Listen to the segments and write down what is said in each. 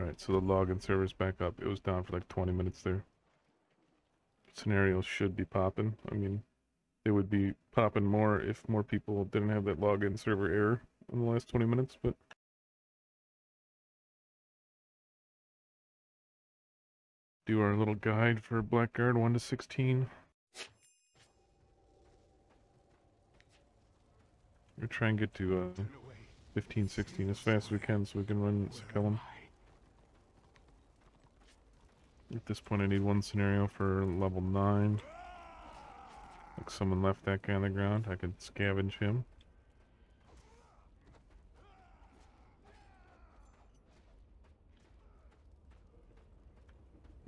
Alright, so the login server's back up. It was down for like 20 minutes there. Scenarios should be popping. I mean, they would be popping more if more people didn't have that login server error in the last 20 minutes, but... Do our little guide for Blackguard 1 to 16. We're trying to get to uh, 15, 16 as fast as we can so we can run Sacellum. At this point I need one scenario for level 9. Like someone left that guy on the ground, I could scavenge him.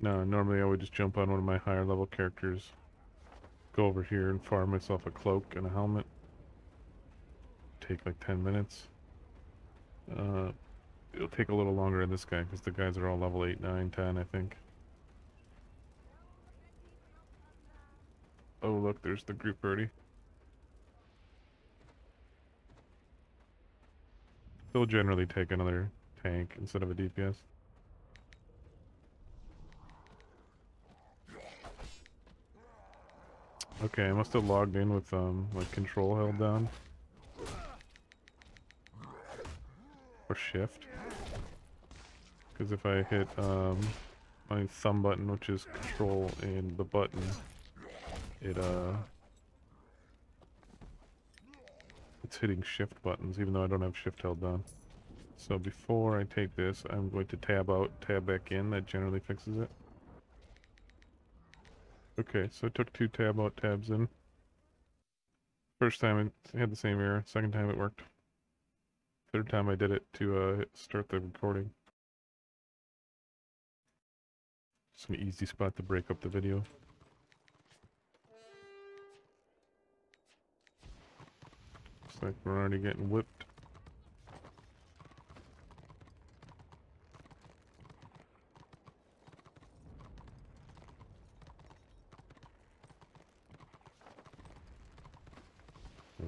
No, normally I would just jump on one of my higher level characters, go over here and farm myself a cloak and a helmet. Take like 10 minutes. Uh, it'll take a little longer in this guy because the guys are all level 8, 9, 10 I think. Oh look, there's the group already. They'll generally take another tank instead of a DPS. Okay, I must have logged in with um like control held down. Or shift. Because if I hit um my thumb button, which is control and the button, it uh it's hitting shift buttons even though I don't have shift held down. So before I take this, I'm going to tab out, tab back in. That generally fixes it. Okay, so I took two tab out tabs in. First time it had the same error. Second time it worked. Third time I did it to uh, start the recording. It's an easy spot to break up the video. Like we're already getting whipped.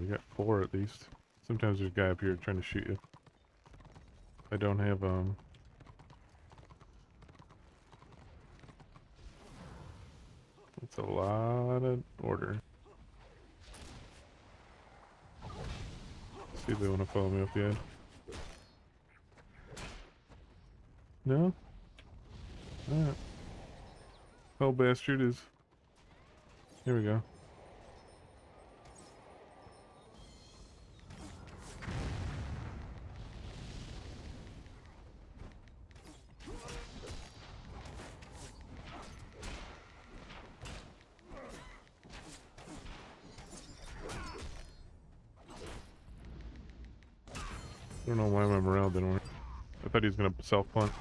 We got four at least. Sometimes there's a guy up here trying to shoot you. I don't have, um... It's a lot of order. See if they want to follow me up yet. No? Alright. Oh, bastard is... Here we go. Don't know why morale didn't work. I thought he was gonna self-punt.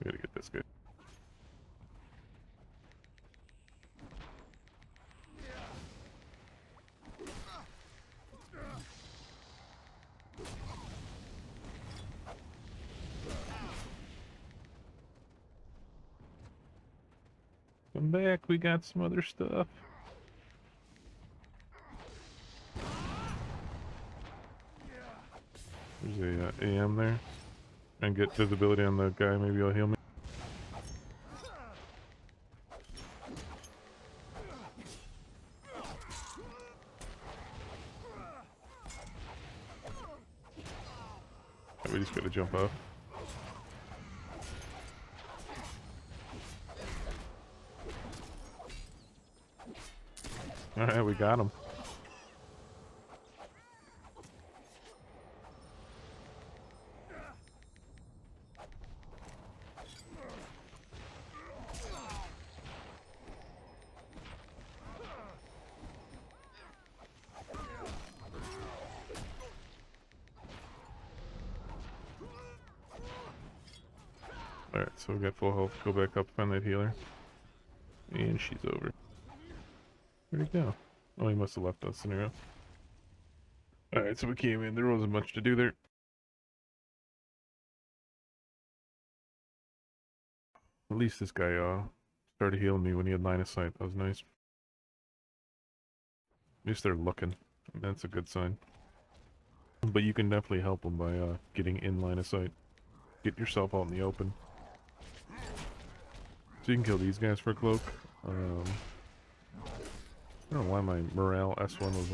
We gotta get this guy. Come back, we got some other stuff. There's a uh, AM there. And get visibility on the guy, maybe he'll heal me. We just gotta jump off. Alright, we got him. Alright, so we got full health. Go back up, find that healer. And she's over. Where'd he go? Oh, he must have left us scenario. Alright, so we came in. There wasn't much to do there. At least this guy uh Started healing me when he had line of sight. That was nice. At least they're looking. That's a good sign. But you can definitely help them by uh, getting in line of sight. Get yourself out in the open. So you can kill these guys for a cloak. Um, I don't know why my morale S1 was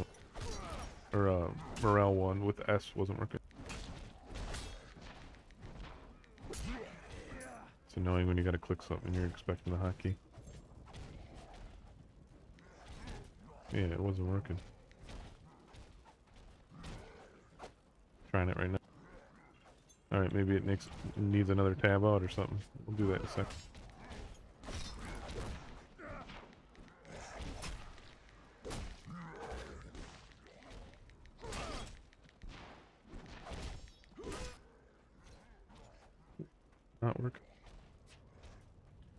or uh, morale 1 with S wasn't working. It's annoying when you gotta click something and you're expecting the hotkey. Yeah, it wasn't working. Trying it right now. Alright, maybe it needs another tab out or something. We'll do that in a second. Not work.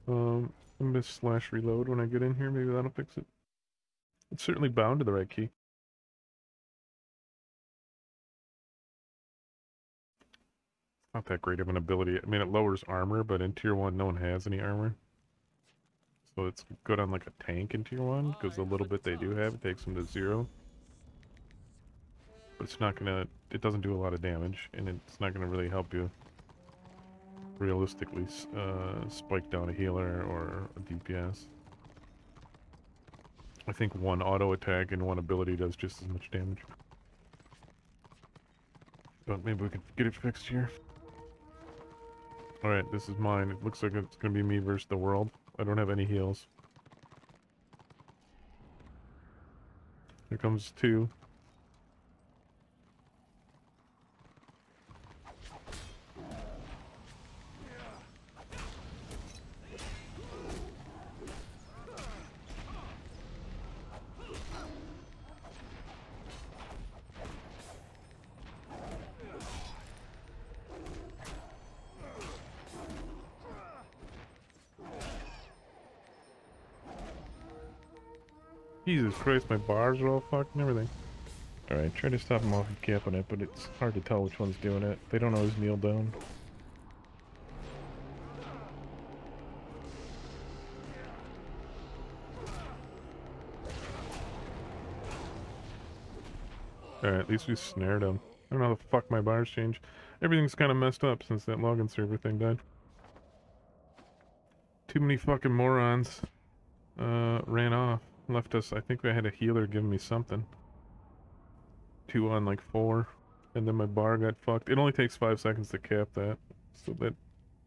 Um, I'm gonna slash reload when I get in here. Maybe that'll fix it. It's certainly bound to the right key. Not that great of an ability. I mean, it lowers armor, but in tier 1, no one has any armor. So it's good on like a tank in tier 1, because the little bit they do have, it takes them to zero. But it's not gonna, it doesn't do a lot of damage, and it's not gonna really help you realistically uh, spike down a healer or a DPS. I think one auto attack and one ability does just as much damage. But maybe we can get it fixed here. Alright, this is mine. It looks like it's gonna be me versus the world. I don't have any heals. Here comes two. Christ, my bars are all fucked and everything. Alright, try to stop them off of camping it, but it's hard to tell which one's doing it. They don't always kneel down. Alright, at least we snared them. I don't know how the fuck my bars change. Everything's kind of messed up since that login server thing died. Too many fucking morons uh, ran off left us, I think I had a healer give me something. Two on like four. And then my bar got fucked. It only takes five seconds to cap that. So that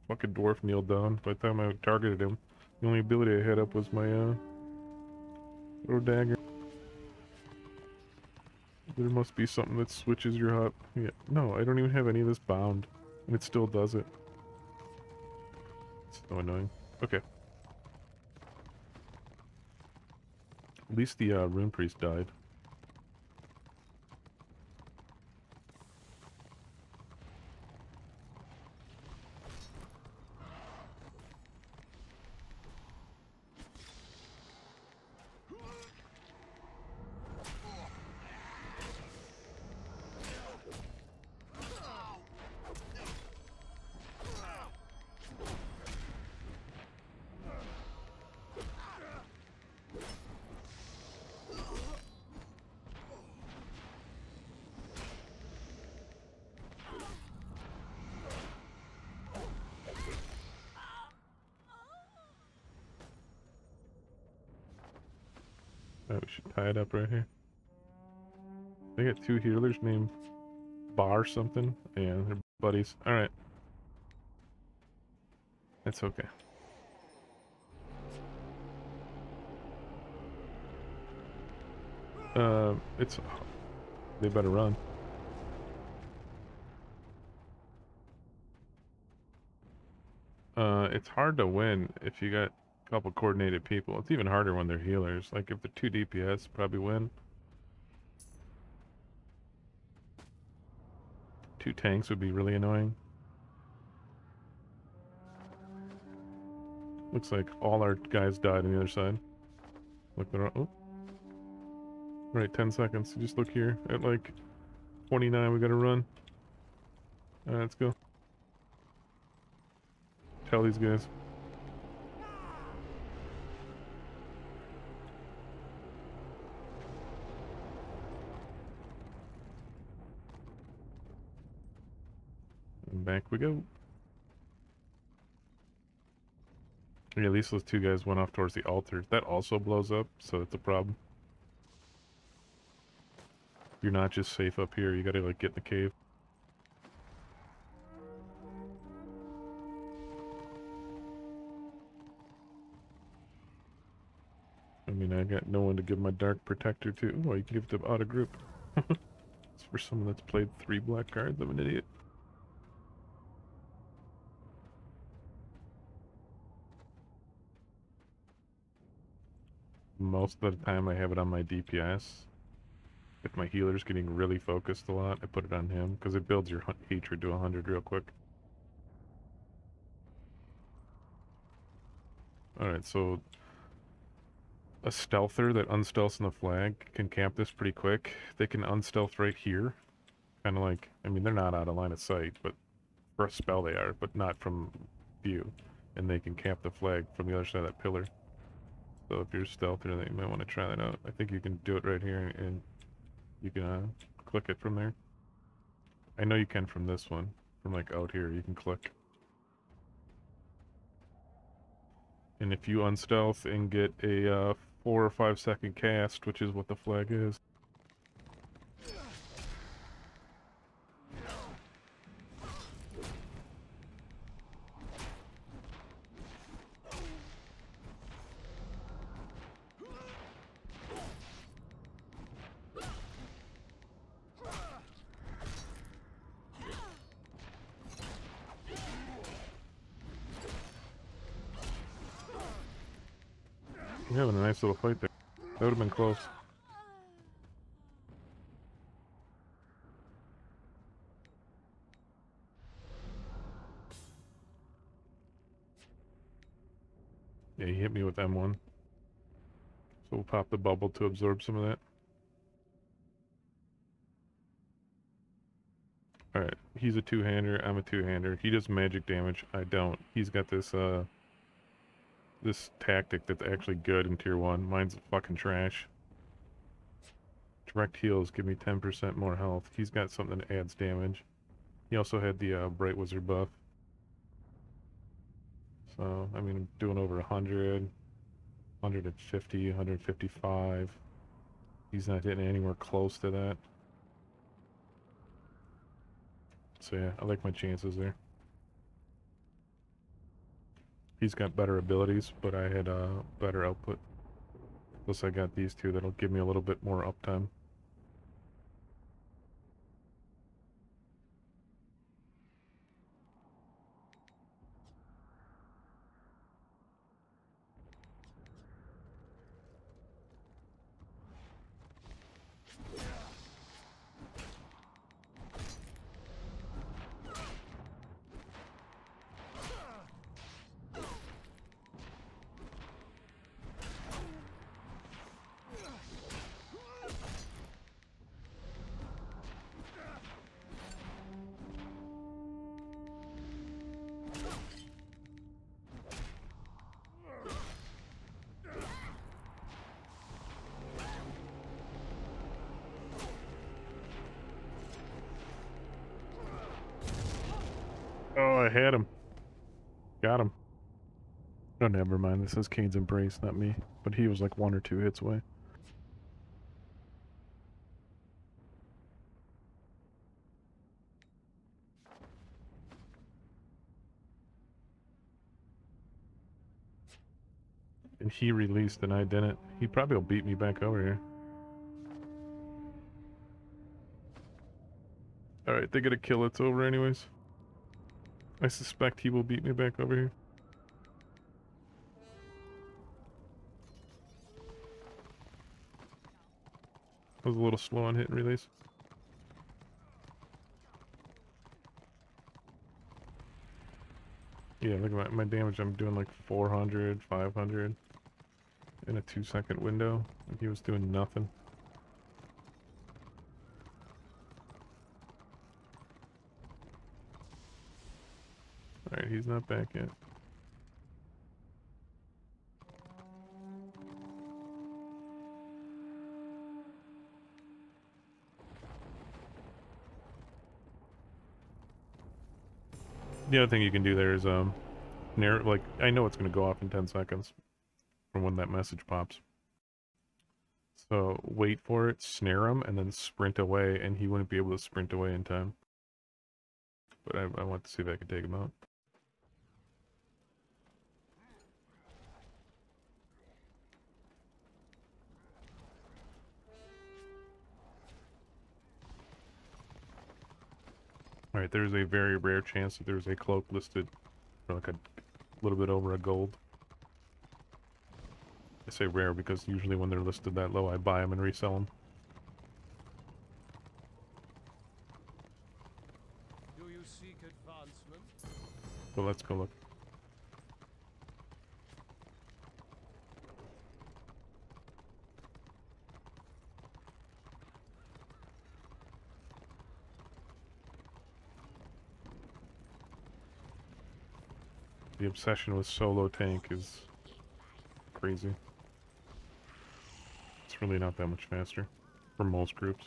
fucking dwarf kneeled down. By the time I targeted him, the only ability I had up was my, uh, dagger. There must be something that switches your hot. Yeah, no, I don't even have any of this bound. And it still does it. It's so annoying. Okay. At least the uh, rune priest died. Bar something. Yeah, they're buddies. Alright. That's okay. Uh, it's... They better run. Uh, it's hard to win if you got a couple coordinated people. It's even harder when they're healers. Like if they're two DPS, probably win. Two tanks would be really annoying. Looks like all our guys died on the other side. Look, they're all, oh. Right, 10 seconds. Just look here. At like 29, we gotta run. Alright, let's go. Tell these guys. Back we go. Yeah, at least those two guys went off towards the altar. That also blows up, so that's a problem. You're not just safe up here, you gotta like get in the cave. I mean, I got no one to give my Dark Protector to. Well, you can give it to out of group. it's for someone that's played three Black Guards. I'm an idiot. Most of the time I have it on my DPS. If my healer's getting really focused a lot, I put it on him, because it builds your hatred to 100 real quick. Alright, so a stealther that unstealths in the flag can camp this pretty quick. They can unstealth right here. Kind of like, I mean, they're not out of line of sight, but for a spell they are, but not from view. And they can camp the flag from the other side of that pillar. So if you're stealther, then you might want to try that out. I think you can do it right here, and you can uh, click it from there. I know you can from this one. From like out here, you can click. And if you unstealth and get a uh, four or five second cast, which is what the flag is. You're having a nice little fight there. That would have been close. Yeah, he hit me with M1. So we'll pop the bubble to absorb some of that. Alright, he's a two-hander, I'm a two-hander. He does magic damage, I don't. He's got this, uh, this tactic that's actually good in tier 1. Mine's fucking trash. Direct heals give me 10% more health. He's got something that adds damage. He also had the uh, Bright Wizard buff. So, I mean, I'm doing over 100, 150, 155. He's not getting anywhere close to that. So yeah, I like my chances there. He's got better abilities, but I had uh, better output. Plus I got these two that'll give me a little bit more uptime. Had him. Got him. Oh, never mind. This is Khaine's Embrace, not me. But he was like one or two hits away. And he released and I didn't. He probably will beat me back over here. Alright, they get a kill. It's over anyways. I suspect he will beat me back over here. I was a little slow on hit and release. Yeah, look at my, my damage. I'm doing like 400, 500 in a two second window. And he was doing nothing. Alright, he's not back yet. The other thing you can do there is um, narrow, like I know it's going to go off in 10 seconds from when that message pops. So wait for it, snare him, and then sprint away, and he wouldn't be able to sprint away in time. But I, I want to see if I can take him out. Alright, there's a very rare chance that there's a cloak listed for like a little bit over a gold. I say rare because usually when they're listed that low, I buy them and resell them. Do you seek advancement? Let's go look. The obsession with solo tank is crazy. It's really not that much faster for most groups.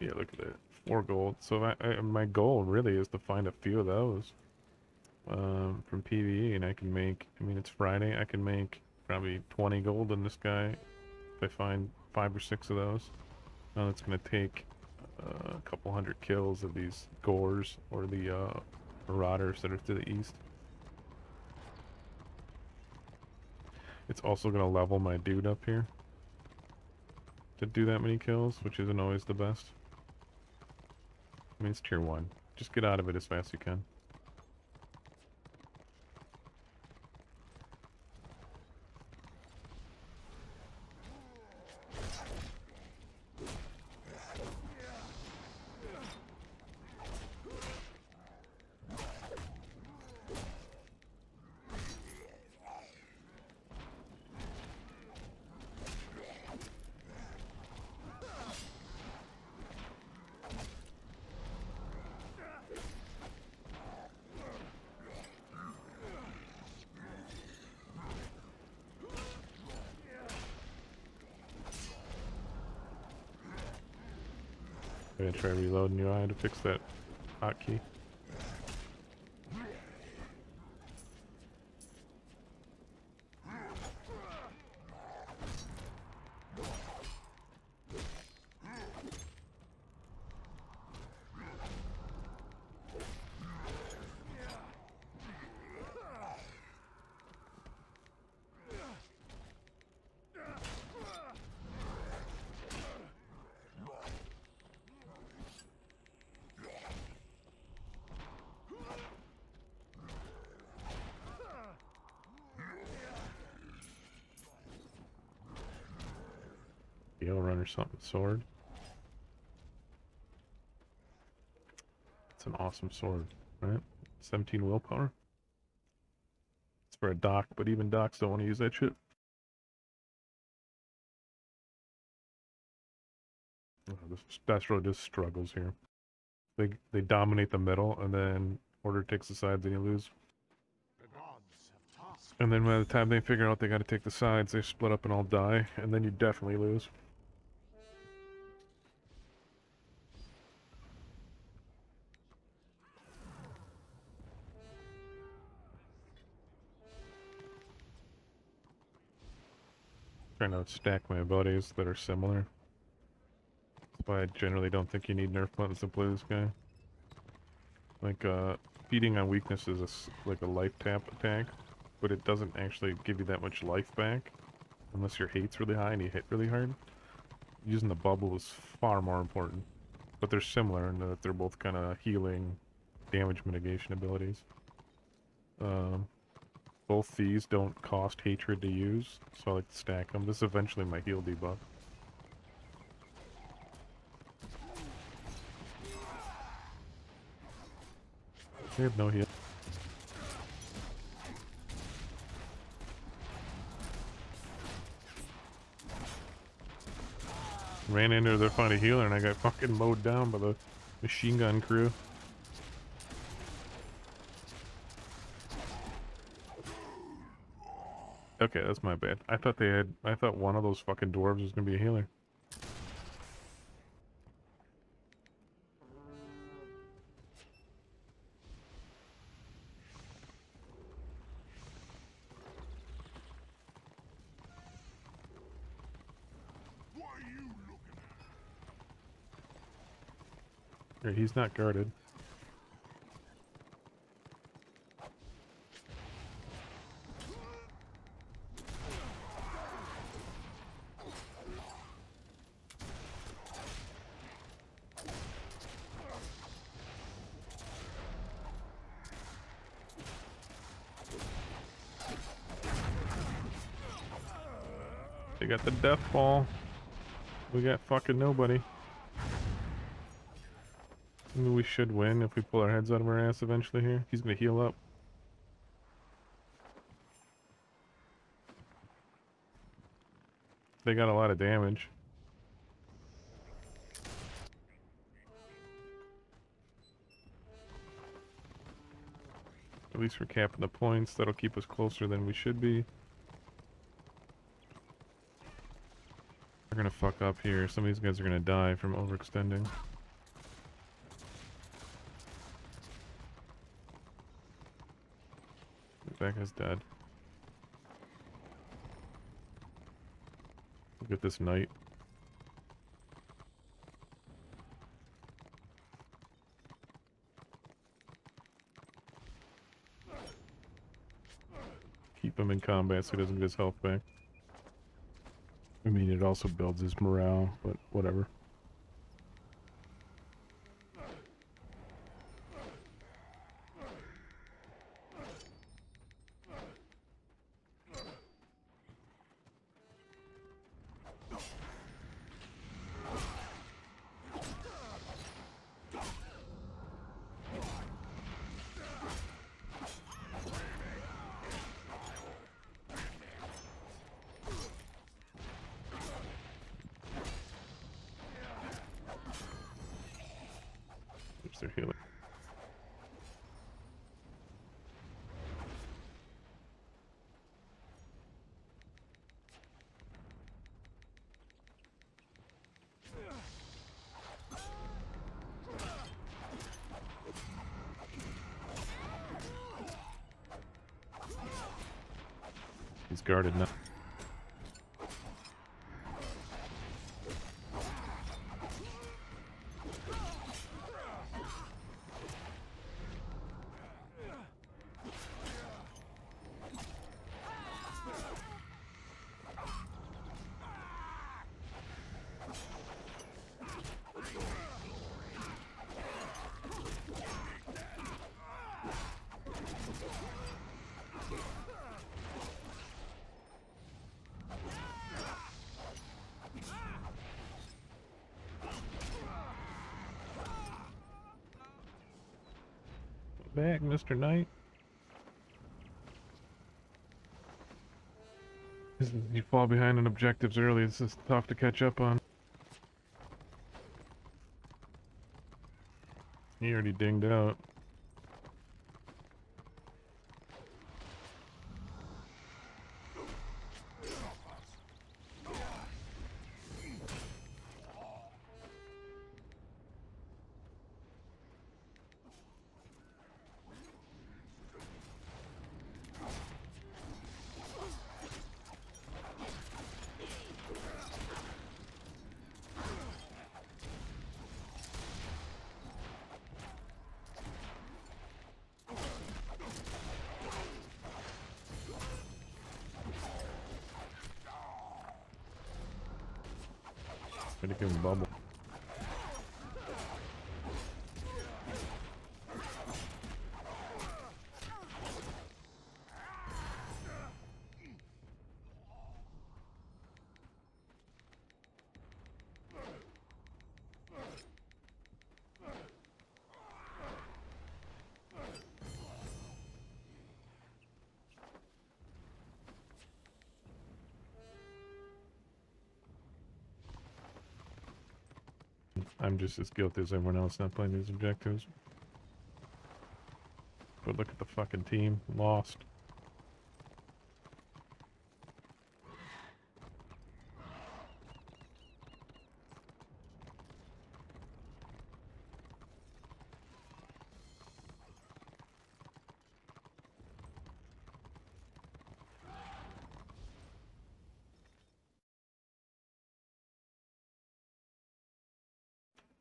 Yeah, look at that. Four gold. So I, I, my goal really is to find a few of those um, from PvE, and I can make. I mean, it's Friday. I can make probably 20 gold in this guy if I find five or six of those. Now it's going to take uh, a couple hundred kills of these gors or the uh, marauders that are to the east. It's also going to level my dude up here to do that many kills, which isn't always the best. I mean, it's tier 1. Just get out of it as fast as you can. I'm gonna try reloading you. I had to fix that hotkey. Gale Runner something sword. It's an awesome sword, right? 17 willpower. It's for a doc, but even docs don't want to use that shit. Oh, this Destro just struggles here. They they dominate the middle, and then Order takes the sides, and you lose. And then by the time they figure out they got to take the sides, they split up and all die, and then you definitely lose. Trying to stack my abilities that are similar. That's why I generally don't think you need nerf buttons to play this guy. Like, uh, feeding on weakness is a like a life tap attack, but it doesn't actually give you that much life back unless your hate's really high and you hit really hard. Using the bubble is far more important, but they're similar in that they're both kind of healing, damage mitigation abilities. Um, both these don't cost hatred to use, so I like to stack them. This is eventually my heal debuff. They have no heal. Ran into their a healer and I got fucking mowed down by the machine gun crew. Okay, that's my bad. I thought they had. I thought one of those fucking dwarves was gonna be a healer. He's not guarded. Got the death ball. We got fucking nobody. We should win if we pull our heads out of our ass eventually here. He's gonna heal up. They got a lot of damage. At least we're capping the points. That'll keep us closer than we should be. We're gonna fuck up here. Some of these guys are gonna die from overextending. That guy's dead. Look at this knight. Keep him in combat so he doesn't get his health back. I mean, it also builds his morale, but whatever. He's guarded now. Back, Mr. Knight. You fall behind on objectives early. This is tough to catch up on. He already dinged out. I'm just as guilty as everyone else not playing these objectives. But look at the fucking team. Lost.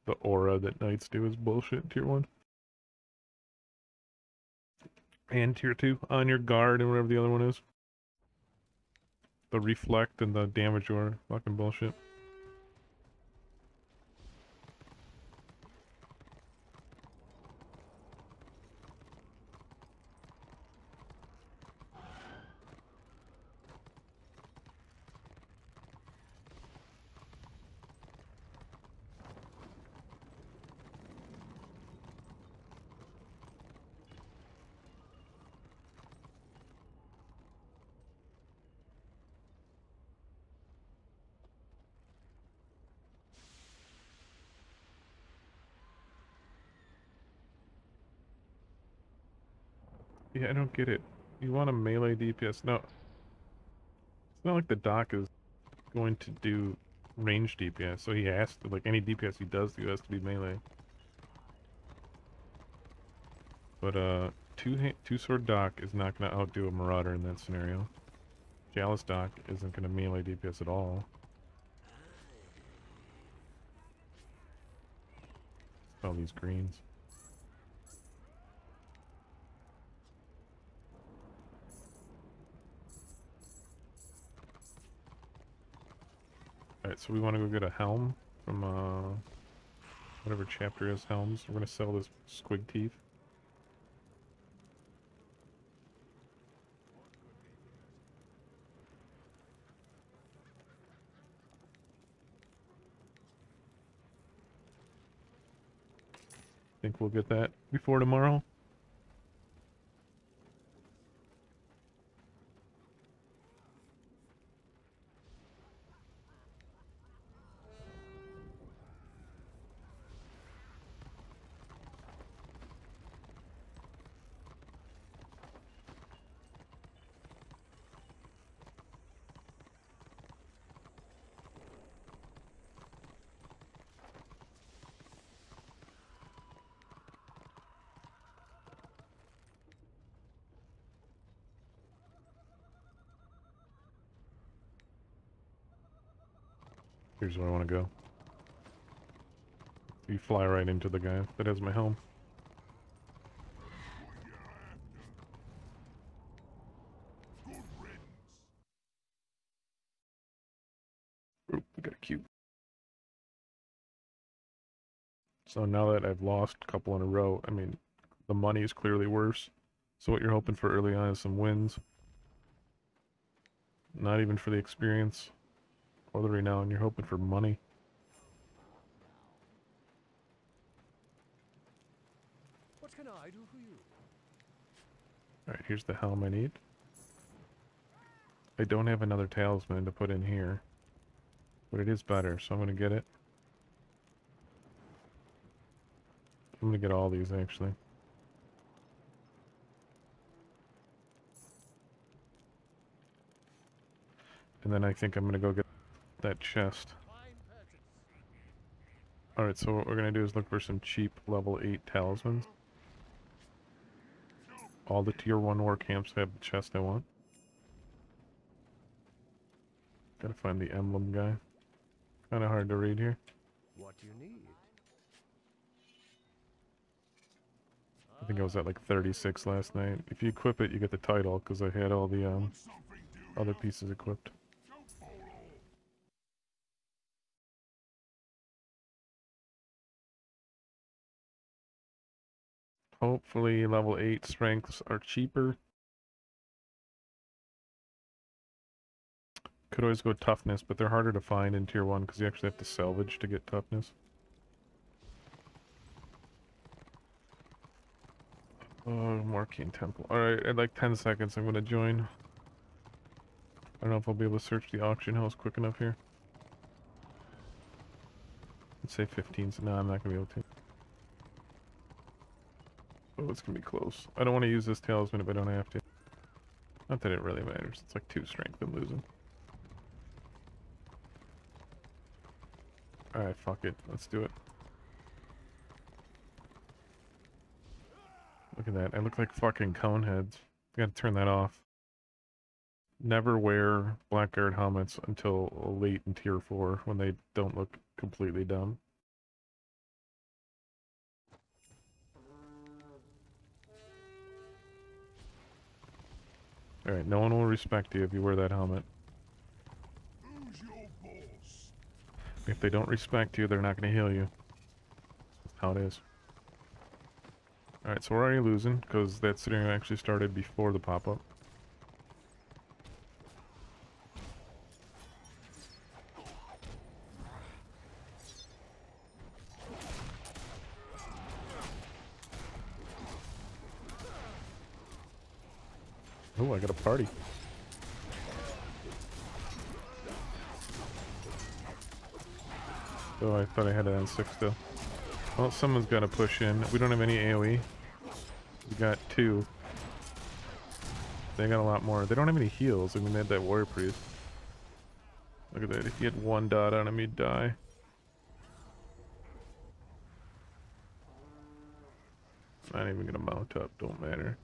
the aura that knights do is bullshit tier one. And tier two on your guard and whatever the other one is. The reflect and the damage or fucking bullshit. Yeah, I don't get it. You want a melee DPS? No. It's not like the doc is going to do range DPS, so he has to, like, any DPS he does do has to be melee. But, uh, two, two sword doc is not going to outdo a marauder in that scenario. Chalice doc isn't going to melee DPS at all. All these greens. Alright, so we want to go get a helm from, uh, whatever chapter is helms. We're going to sell this squig teeth. Think we'll get that before tomorrow. Here's where I want to go. You fly right into the guy that has my helm. We got a. So now that I've lost a couple in a row, I mean, the money is clearly worse. So what you're hoping for early on is some wins. Not even for the experience or the renown, you're hoping for money. What can I do for you? Alright, here's the helm I need. I don't have another talisman to put in here. But it is better, so I'm gonna get it. I'm gonna get all these actually. And then I think I'm gonna go get that chest. Alright, so what we're gonna do is look for some cheap level 8 talismans. All the tier 1 war camps have the chest I want. Gotta find the emblem guy. Kinda hard to read here. What do you need? I think I was at like 36 last night. If you equip it, you get the title, because I had all the um, other pieces equipped. Hopefully level 8 strengths are cheaper. Could always go toughness, but they're harder to find in tier 1 because you actually have to salvage to get toughness. Oh, Mourkain Temple. Alright, in like 10 seconds I'm gonna join. I don't know if I'll be able to search the auction house quick enough here. Let's say 15, so no, I'm not gonna be able to. Oh, it's gonna be close. I don't want to use this talisman if I don't have to. Not that it really matters. It's like two strength I'm losing. Alright, fuck it. Let's do it. Look at that. I look like fucking coneheads. Gotta turn that off. Never wear Blackguard helmets until late in tier 4 when they don't look completely dumb. Alright, no one will respect you if you wear that helmet. If they don't respect you, they're not going to heal you. How it is. Alright, so we're already losing, because that scenario actually started before the pop-up. Party. Oh, I thought I had on six still. Well, someone's got to push in. We don't have any AoE. We got two. They got a lot more. They don't have any heals. I mean, they had that warrior priest. Look at that. If you had one dot on him, he'd die. Not even gonna mount up. Don't matter.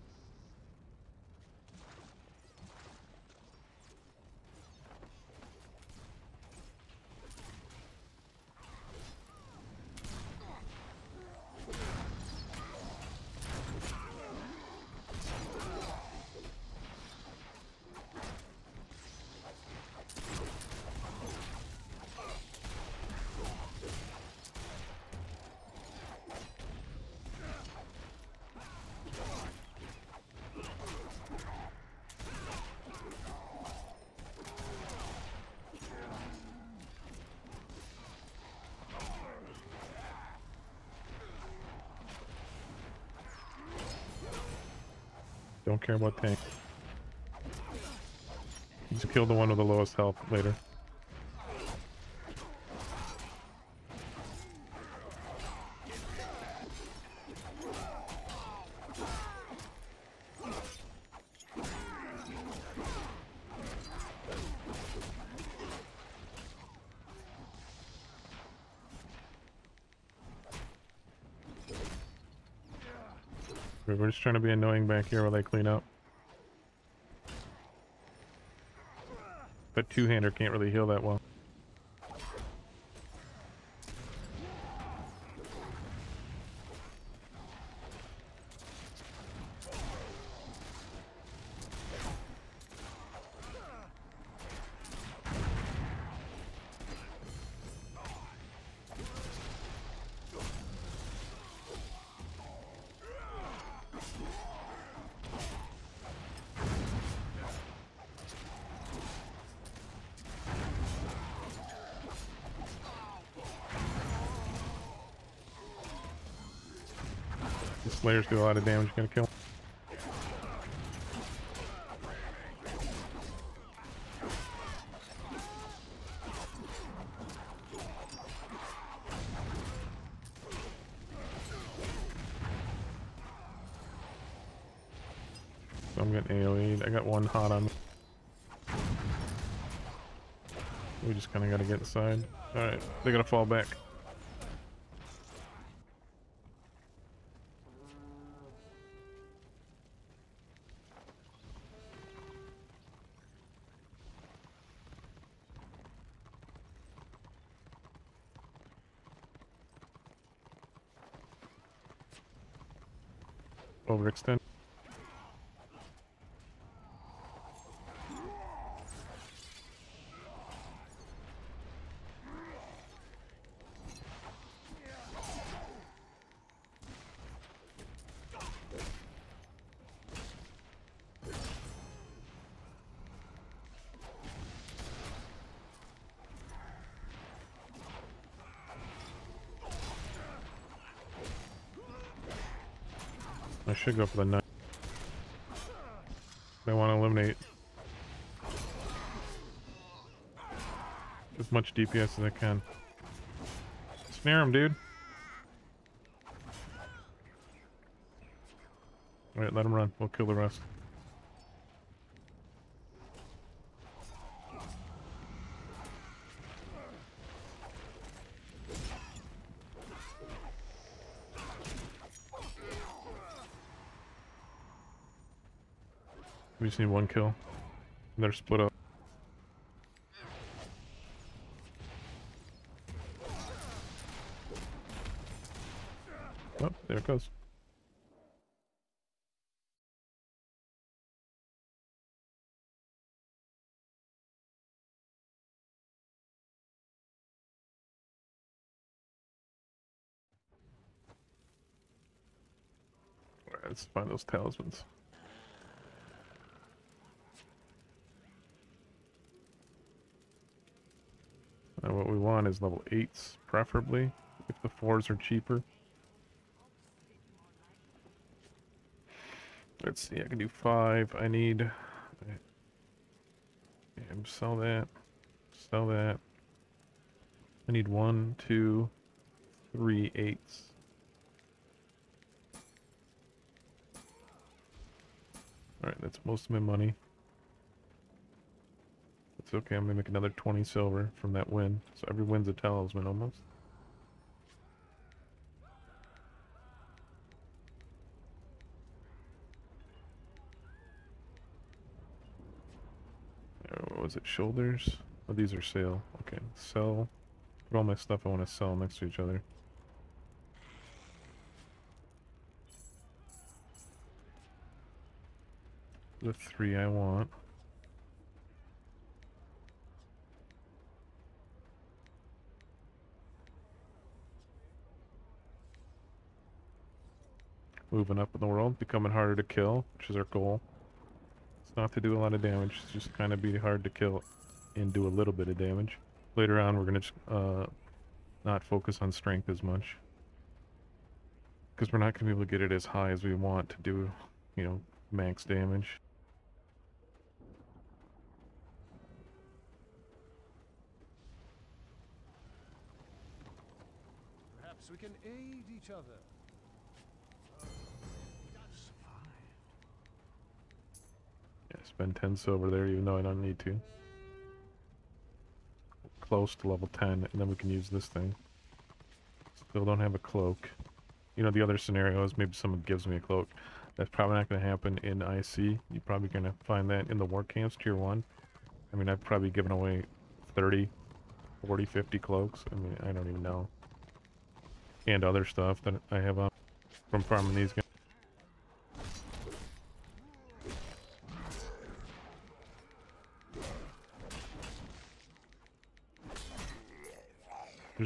Don't care about tank. Just kill the one with the lowest health later. Trying to be annoying back here while they clean up. But two-hander can't really heal that well. Do a lot of damage, gonna kill. him. I'm getting AoE. I got one hot on me. We just kind of got to get inside. Alright, they're going to fall back. Overextend. Should go for the nut. I want to eliminate as much DPS as I can. Snare him, dude. Alright, let him run. We'll kill the rest. We just need one kill. And they're split up. Oh, there it goes. Let's find those talismans. What we want is level 8s, preferably, if the 4s are cheaper. Let's see, I can do 5. I need... Sell that. Sell that. I need one, two, three eights. Alright, that's most of my money. Okay, I'm gonna make another 20 silver from that win. So every win's a talisman almost. What was it? Shoulders? Oh, these are sale. Okay, sell. Put all my stuff I want to sell next to each other. The three I want. Moving up in the world, becoming harder to kill, which is our goal. It's not to do a lot of damage, it's just kind of be hard to kill and do a little bit of damage. Later on, we're going to uh, not focus on strength as much. Because we're not going to be able to get it as high as we want to do, you know, max damage. Perhaps we can aid each other. Spend 10 silver there even though I don't need to. Close to level 10 and then we can use this thing. Still don't have a cloak. You know, the other scenario is maybe someone gives me a cloak. That's probably not going to happen in IC. You're probably going to find that in the war camps tier 1. I mean, I've probably given away 30, 40, 50 cloaks. I mean, I don't even know. And other stuff that I have on from farming these guys.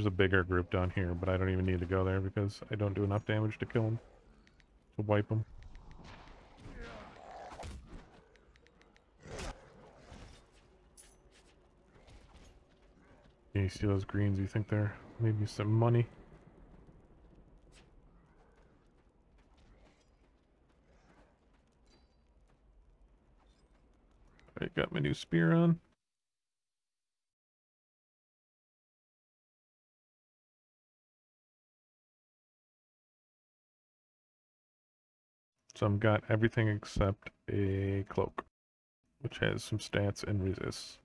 A bigger group down here, but I don't even need to go there because I don't do enough damage to kill them. To wipe them. Yeah, you see those greens, you think they're maybe some money? I got my new spear on. So I've got everything except a cloak, which has some stats and resists.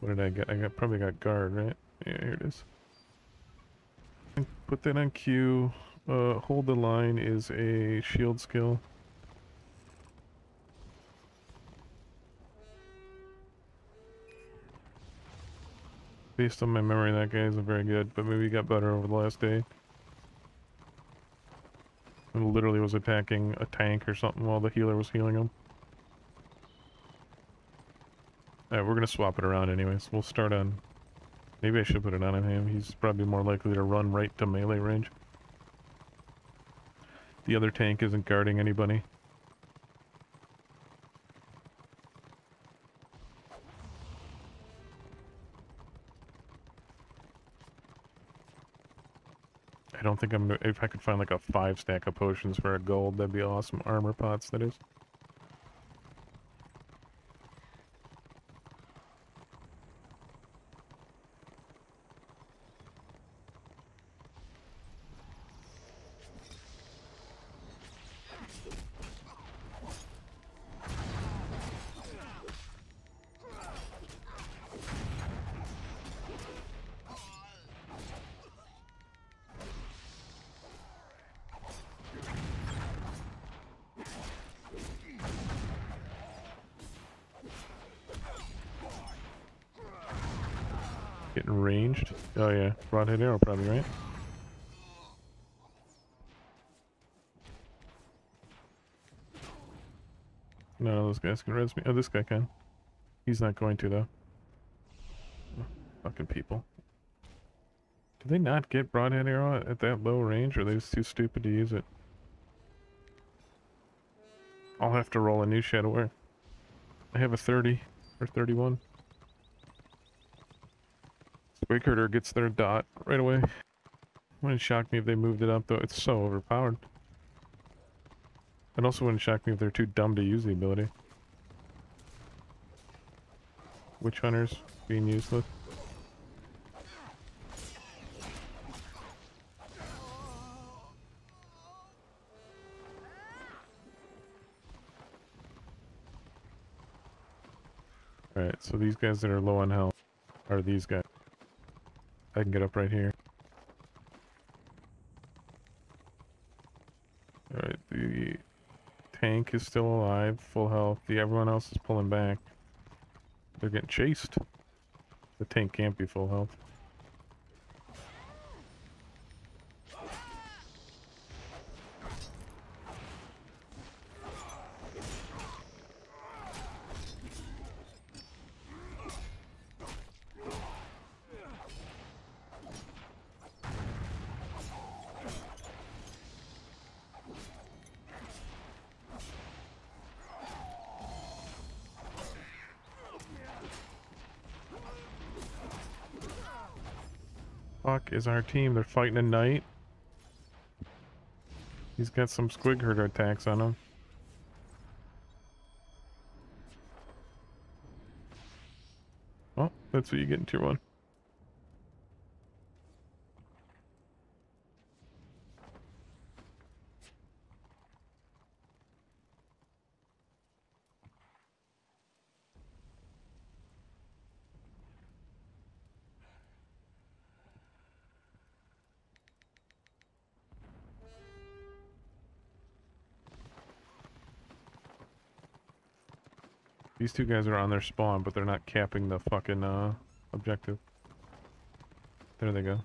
What did I get? I got probably got guard, right? Yeah, here it is. Put that on Q. Uh, hold the line is a shield skill. Based on my memory, that guy isn't very good, but maybe he got better over the last day. And literally was attacking a tank or something while the healer was healing him. Alright, we're gonna swap it around anyways. We'll start on... Maybe I should put it on him. He's probably more likely to run right to melee range. The other tank isn't guarding anybody. Think I'm if I could find like a five stack of potions for a gold, that'd be awesome. Armor pots, that is. Getting ranged. Oh yeah, broadhead arrow probably, right? No, those guys can res me. Oh, this guy can. He's not going to though. Fucking people. Do they not get broadhead arrow at that low range, or are they just too stupid to use it? I'll have to roll a new Shadow War. I have a 30 or 31. Squig Herder gets their dot right away. Wouldn't shock me if they moved it up, though. It's so overpowered. It also wouldn't shock me if they're too dumb to use the ability. Witch Hunters being useless. Alright, so these guys that are low on health are these guys. I can get up right here. Alright, the tank is still alive, full health. The everyone else is pulling back. They're getting chased. The tank can't be full health. Fuck our team? They're fighting a knight. He's got some squig herder attacks on him. Oh, that's what you get in tier one. These two guys are on their spawn, but they're not capping the fucking uh, objective. There they go.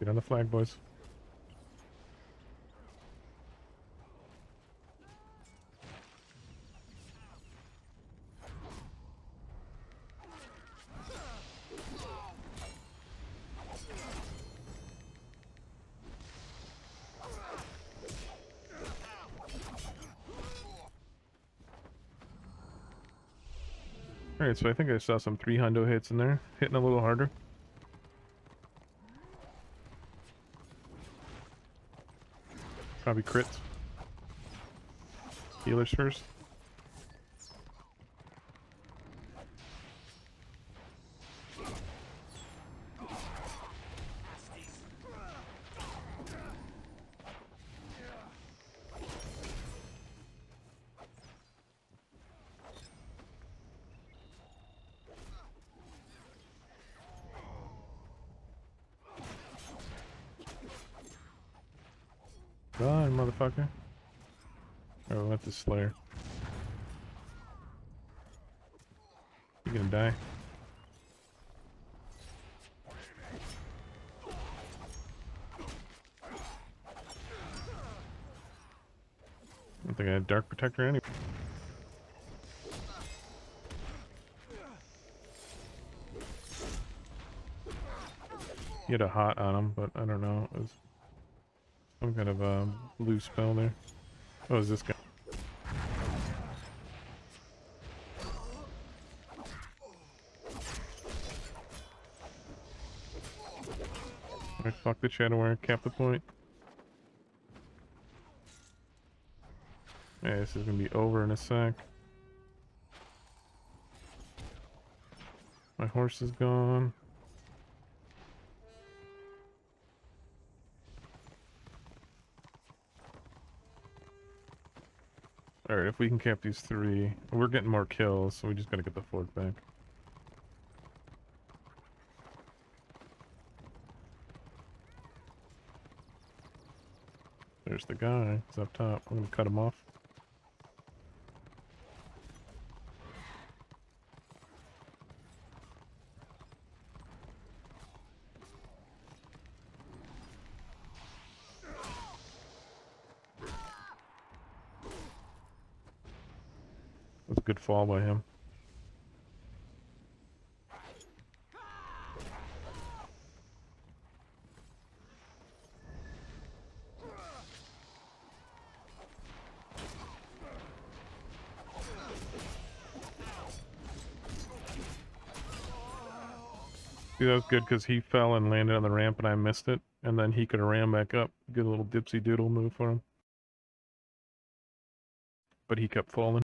Get on the flag, boys. Alright, so I think I saw some three hundo hits in there, hitting a little harder. Crits. Healers first. Run, motherfucker. Oh, that's a Slayer. You gonna die? I don't think I had Dark Protector anyway. He had a hot on him, but I don't know. It was some kind of um, blue spell there. What was this guy? I fuck the Shadow Warrior, cap the point. Yeah, this is gonna be over in a sec. My horse is gone. Alright, if we can cap these three, we're getting more kills, so we just gotta get the fort back. There's the guy. He's up top. I'm gonna cut him off. That's a good fall by him. See, that was good because he fell and landed on the ramp and I missed it. And then he could have ran back up. Good little dipsy doodle move for him. But he kept falling.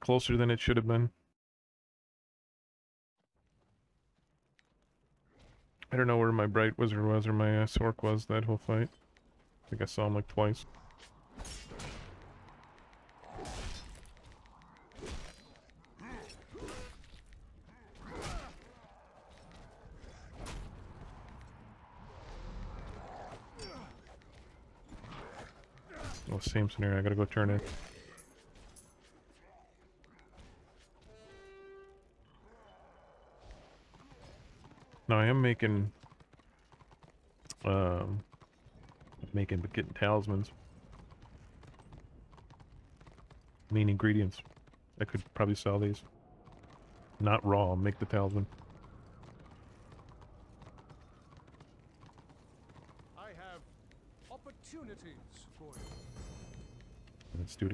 Closer than it should have been. I don't know where my Bright Wizard was or my uh, Sorc was that whole fight. I think I saw him like twice. Oh, same scenario. I gotta go turn it. No, I am making, um, making, but getting talismans. Main ingredients. I could probably sell these. Not raw, make the talisman. I have opportunities for you. Let's do it